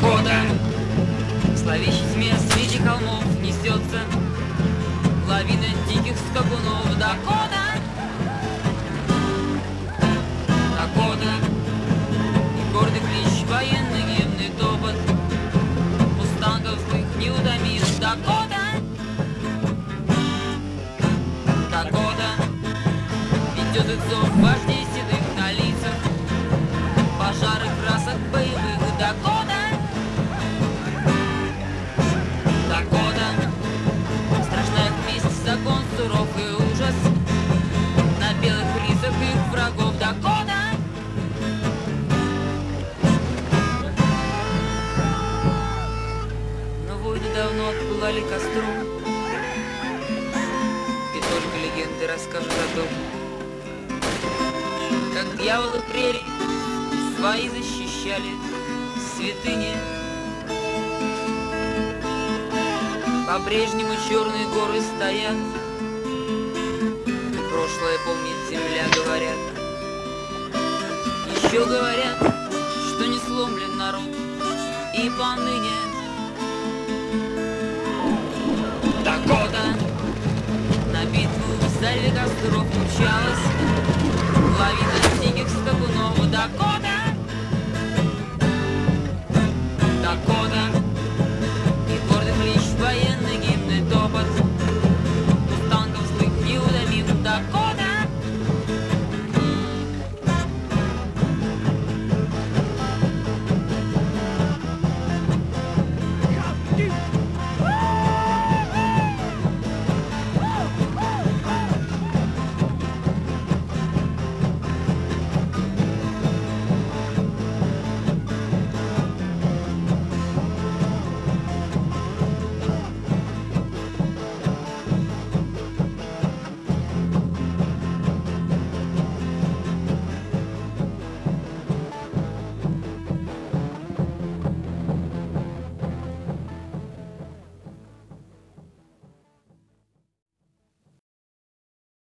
Дакота Зловещей тьме среди холмов несется. Лавина диких скакунов Дакота давно отпылали костром И только легенды расскажут о том Как дьяволы прерий свои защищали святыни. По-прежнему черные горы стоят прошлое помнит земля, говорят. Еще говорят, что не сломлен народ И поныне битву в зале костров мчалась